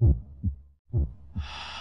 Sigh.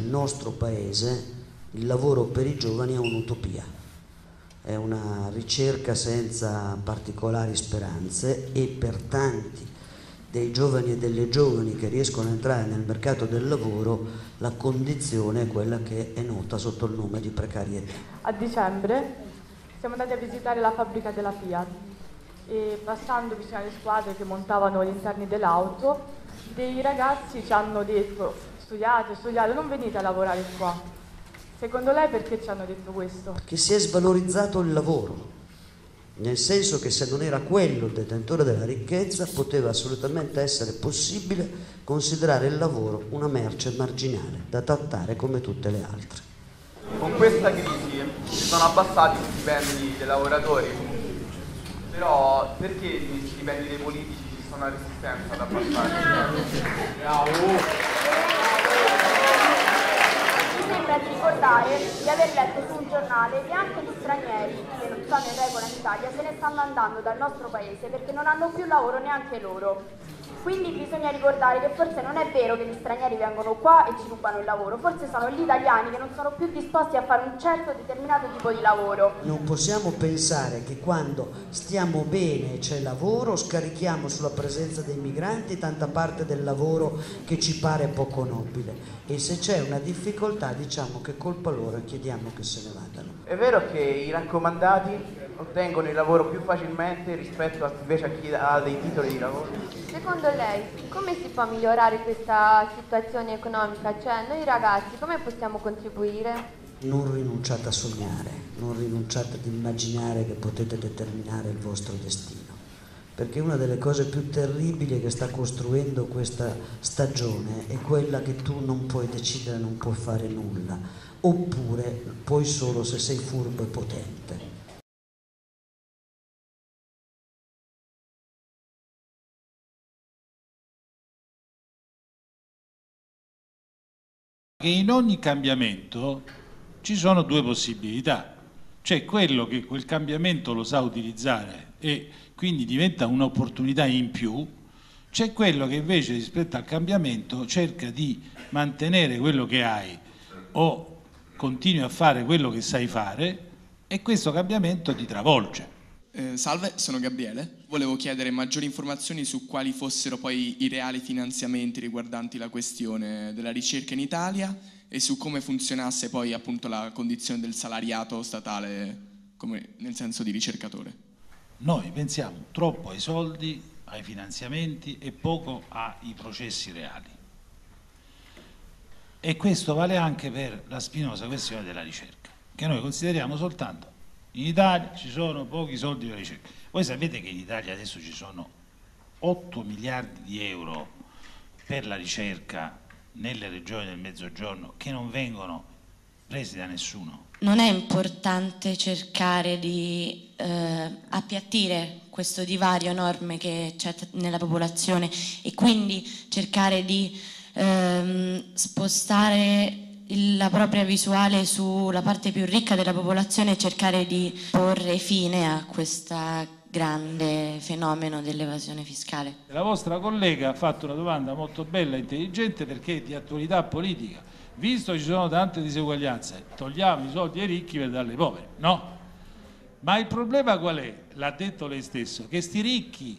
Nel nostro paese il lavoro per i giovani è un'utopia, è una ricerca senza particolari speranze e per tanti dei giovani e delle giovani che riescono a entrare nel mercato del lavoro la condizione è quella che è nota sotto il nome di precarietà. A dicembre siamo andati a visitare la fabbrica della Fiat e passando vicino alle squadre che montavano gli interni dell'auto, dei ragazzi ci hanno detto studiate, studiate, non venite a lavorare qua. Secondo lei perché ci hanno detto questo? Che si è svalorizzato il lavoro, nel senso che se non era quello il detentore della ricchezza poteva assolutamente essere possibile considerare il lavoro una merce marginale da trattare come tutte le altre. Con questa crisi si sono abbassati gli stipendi dei lavoratori, però perché gli stipendi dei politici ci sono a resistenza ad abbassare? Bravo! Sembra ricordare di aver letto su un giornale che anche gli stranieri, che non sono in regola in Italia, se ne stanno andando dal nostro paese perché non hanno più lavoro neanche loro. Quindi bisogna ricordare che forse non è vero che gli stranieri vengono qua e ci rubano il lavoro, forse sono gli italiani che non sono più disposti a fare un certo determinato tipo di lavoro. Non possiamo pensare che quando stiamo bene e c'è lavoro scarichiamo sulla presenza dei migranti tanta parte del lavoro che ci pare poco nobile e se c'è una difficoltà diciamo che colpa loro e chiediamo che se ne vadano. È vero che i raccomandati ottengono il lavoro più facilmente rispetto a, invece a chi ha dei titoli di lavoro? Secondo lei come si può migliorare questa situazione economica? Cioè noi ragazzi come possiamo contribuire? Non rinunciate a sognare, non rinunciate ad immaginare che potete determinare il vostro destino, perché una delle cose più terribili che sta costruendo questa stagione è quella che tu non puoi decidere, non puoi fare nulla, oppure puoi solo se sei furbo e potente. Che in ogni cambiamento ci sono due possibilità. C'è quello che quel cambiamento lo sa utilizzare e quindi diventa un'opportunità in più, c'è quello che invece rispetto al cambiamento cerca di mantenere quello che hai o continui a fare quello che sai fare e questo cambiamento ti travolge. Eh, salve, sono Gabriele. Volevo chiedere maggiori informazioni su quali fossero poi i reali finanziamenti riguardanti la questione della ricerca in Italia e su come funzionasse poi appunto la condizione del salariato statale come, nel senso di ricercatore. Noi pensiamo troppo ai soldi, ai finanziamenti e poco ai processi reali. E questo vale anche per la spinosa questione della ricerca, che noi consideriamo soltanto in Italia ci sono pochi soldi per la ricerca. Voi sapete che in Italia adesso ci sono 8 miliardi di euro per la ricerca nelle regioni del Mezzogiorno che non vengono presi da nessuno. Non è importante cercare di eh, appiattire questo divario enorme che c'è nella popolazione e quindi cercare di ehm, spostare la propria visuale sulla parte più ricca della popolazione e cercare di porre fine a questo grande fenomeno dell'evasione fiscale. La vostra collega ha fatto una domanda molto bella e intelligente perché è di attualità politica, visto che ci sono tante diseguaglianze, togliamo i soldi ai ricchi per darli ai poveri. No. Ma il problema qual è? L'ha detto lei stesso, che sti ricchi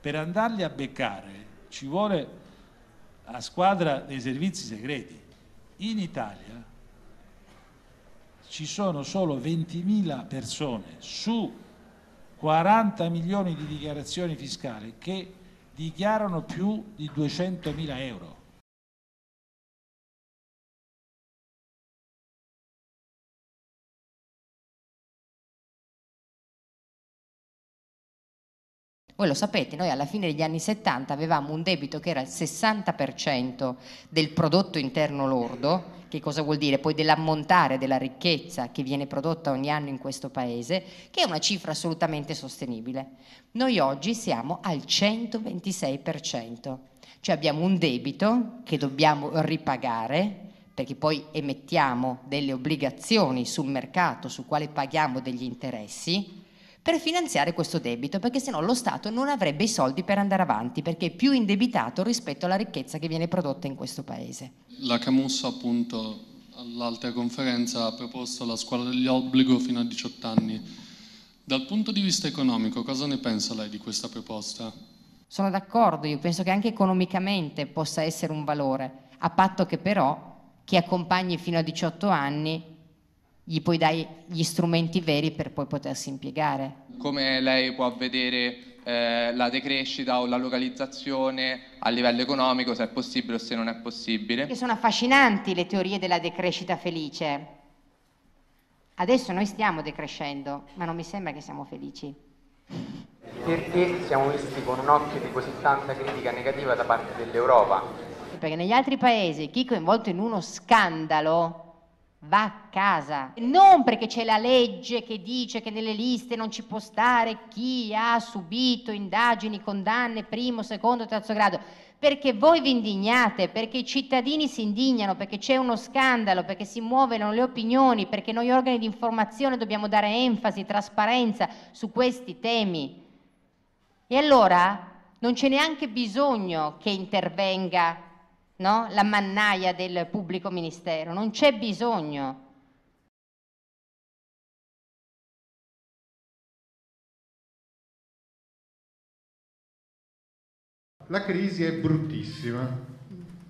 per andarli a beccare ci vuole la squadra dei servizi segreti. In Italia ci sono solo 20.000 persone su 40 milioni di dichiarazioni fiscali che dichiarano più di 200.000 euro. Voi lo sapete, noi alla fine degli anni 70 avevamo un debito che era il 60% del prodotto interno lordo, che cosa vuol dire? Poi dell'ammontare della ricchezza che viene prodotta ogni anno in questo paese, che è una cifra assolutamente sostenibile. Noi oggi siamo al 126%, cioè abbiamo un debito che dobbiamo ripagare perché poi emettiamo delle obbligazioni sul mercato su quale paghiamo degli interessi per finanziare questo debito, perché sennò lo Stato non avrebbe i soldi per andare avanti, perché è più indebitato rispetto alla ricchezza che viene prodotta in questo paese. La Camussa appunto all'altra conferenza ha proposto la scuola degli obbligo fino a 18 anni. Dal punto di vista economico, cosa ne pensa lei di questa proposta? Sono d'accordo, io penso che anche economicamente possa essere un valore, a patto che però chi accompagni fino a 18 anni gli puoi dare gli strumenti veri per poi potersi impiegare. Come lei può vedere eh, la decrescita o la localizzazione a livello economico, se è possibile o se non è possibile? Che sono affascinanti le teorie della decrescita felice. Adesso noi stiamo decrescendo, ma non mi sembra che siamo felici. Perché siamo visti con un occhio di così tanta critica negativa da parte dell'Europa? Perché negli altri paesi chi è coinvolto in uno scandalo va a casa. Non perché c'è la legge che dice che nelle liste non ci può stare chi ha subito indagini, condanne, primo, secondo, terzo grado. Perché voi vi indignate, perché i cittadini si indignano, perché c'è uno scandalo, perché si muovono le opinioni, perché noi organi di informazione dobbiamo dare enfasi, trasparenza su questi temi. E allora non c'è neanche bisogno che intervenga no? la mannaia del pubblico ministero, non c'è bisogno. La crisi è bruttissima,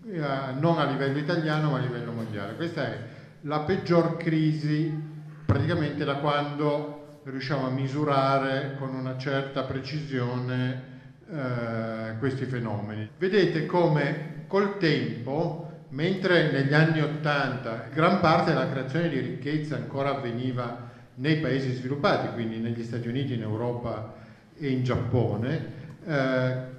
eh, non a livello italiano ma a livello mondiale. Questa è la peggior crisi praticamente da quando riusciamo a misurare con una certa precisione eh, questi fenomeni. Vedete come col tempo, mentre negli anni Ottanta gran parte della creazione di ricchezza ancora avveniva nei paesi sviluppati, quindi negli Stati Uniti, in Europa e in Giappone, eh,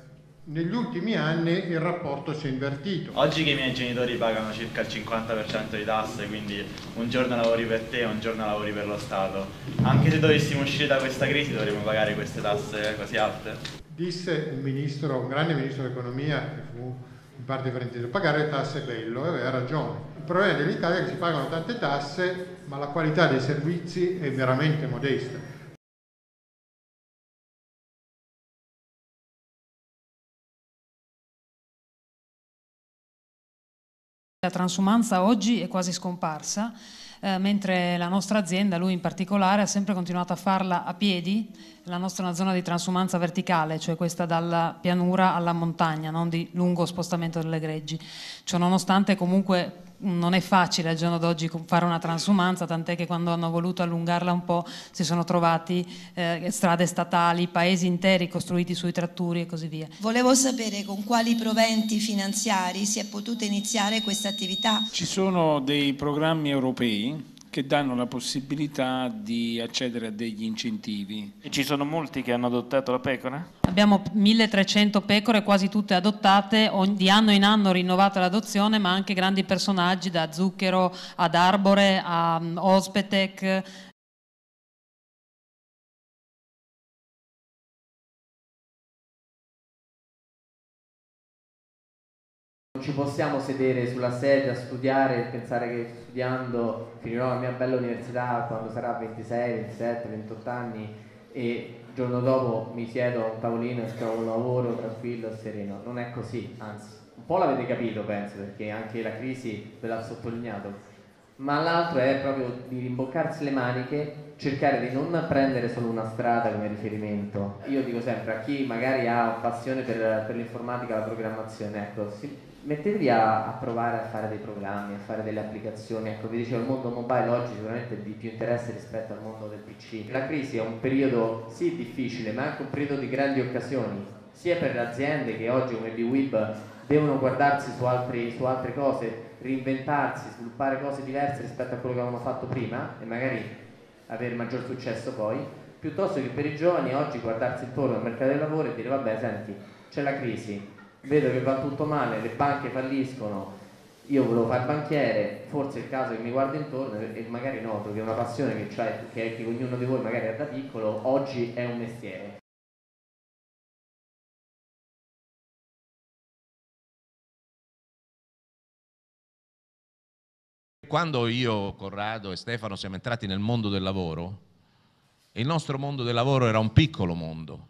negli ultimi anni il rapporto si è invertito. Oggi che i miei genitori pagano circa il 50% di tasse, quindi un giorno lavori per te e un giorno lavori per lo Stato, anche se dovessimo uscire da questa crisi dovremmo pagare queste tasse così alte? Disse un ministro, un grande ministro dell'economia che fu parte francese, pagare le tasse è bello, e aveva ragione. Il problema dell'Italia è che si pagano tante tasse, ma la qualità dei servizi è veramente modesta. La transumanza oggi è quasi scomparsa, eh, mentre la nostra azienda, lui in particolare, ha sempre continuato a farla a piedi. La nostra è una zona di transumanza verticale, cioè questa dalla pianura alla montagna, non di lungo spostamento delle greggi. Ciò nonostante comunque non è facile al giorno d'oggi fare una transumanza, tant'è che quando hanno voluto allungarla un po' si sono trovati eh, strade statali, paesi interi costruiti sui tratturi e così via. Volevo sapere con quali proventi finanziari si è potuta iniziare questa attività. Ci sono dei programmi europei che danno la possibilità di accedere a degli incentivi. E ci sono molti che hanno adottato la pecora? Abbiamo 1300 pecore, quasi tutte adottate, di anno in anno rinnovata l'adozione, ma anche grandi personaggi da Zucchero ad Arbore a mm, Ospetec, Non ci possiamo sedere sulla sedia a studiare e pensare che studiando finirò la mia bella università quando sarà 26, 27, 28 anni e il giorno dopo mi siedo a un tavolino e trovo un lavoro tranquillo e sereno. Non è così, anzi, po' l'avete capito penso perché anche la crisi ve l'ha sottolineato, ma l'altro è proprio di rimboccarsi le maniche, cercare di non prendere solo una strada come riferimento. Io dico sempre a chi magari ha passione per, per l'informatica, la programmazione, ecco, si, mettetevi a, a, provare a fare dei programmi, a fare delle applicazioni. Ecco, vi dicevo, il mondo mobile oggi sicuramente è di più interesse rispetto al mondo del PC. La crisi è un periodo sì difficile, ma anche un periodo di grandi occasioni, sia per le aziende che oggi come BWIB devono guardarsi su, altri, su altre cose, reinventarsi, sviluppare cose diverse rispetto a quello che avevano fatto prima e magari avere maggior successo poi, piuttosto che per i giovani oggi guardarsi intorno al mercato del lavoro e dire vabbè senti c'è la crisi, vedo che va tutto male, le banche falliscono, io volevo fare banchiere, forse è il caso che mi guardo intorno e magari noto che una passione che, che, che ognuno di voi magari ha da piccolo, oggi è un mestiere. Quando io, Corrado e Stefano siamo entrati nel mondo del lavoro, il nostro mondo del lavoro era un piccolo mondo,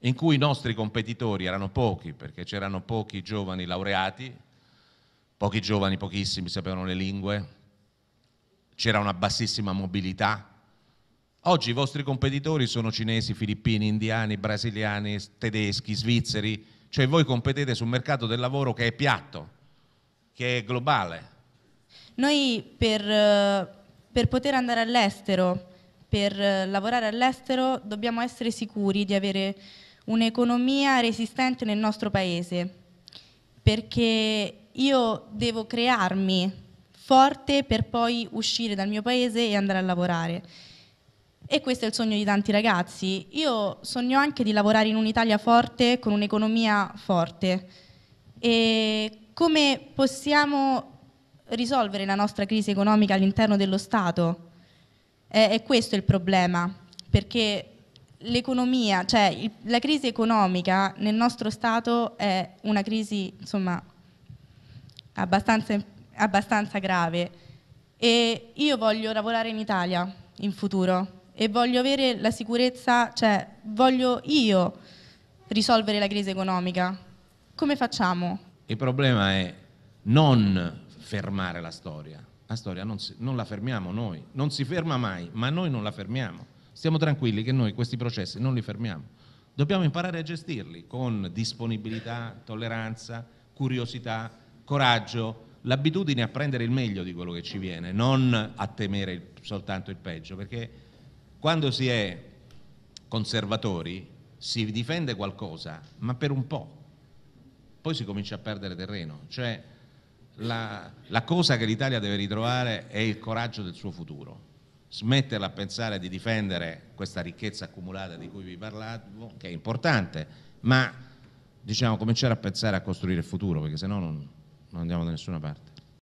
in cui i nostri competitori erano pochi, perché c'erano pochi giovani laureati, pochi giovani, pochissimi sapevano le lingue, c'era una bassissima mobilità. Oggi i vostri competitori sono cinesi, filippini, indiani, brasiliani, tedeschi, svizzeri, cioè voi competete su un mercato del lavoro che è piatto, che è globale noi per, eh, per poter andare all'estero, per eh, lavorare all'estero, dobbiamo essere sicuri di avere un'economia resistente nel nostro paese, perché io devo crearmi forte per poi uscire dal mio paese e andare a lavorare. E questo è il sogno di tanti ragazzi. Io sogno anche di lavorare in un'Italia forte, con un'economia forte. E come possiamo risolvere la nostra crisi economica all'interno dello Stato. È, è questo il problema, perché l'economia, cioè il, la crisi economica nel nostro Stato è una crisi insomma abbastanza, abbastanza grave e io voglio lavorare in Italia in futuro e voglio avere la sicurezza, cioè voglio io risolvere la crisi economica. Come facciamo? Il problema è non fermare la storia. La storia non, si, non la fermiamo noi, non si ferma mai, ma noi non la fermiamo. Stiamo tranquilli che noi questi processi non li fermiamo. Dobbiamo imparare a gestirli con disponibilità, tolleranza, curiosità, coraggio, l'abitudine a prendere il meglio di quello che ci viene, non a temere il, soltanto il peggio, perché quando si è conservatori si difende qualcosa, ma per un po', poi si comincia a perdere terreno, cioè la, la cosa che l'Italia deve ritrovare è il coraggio del suo futuro smetterla a pensare di difendere questa ricchezza accumulata di cui vi parlavo, che è importante, ma diciamo cominciare a pensare a costruire il futuro, perché sennò non, non andiamo da nessuna parte.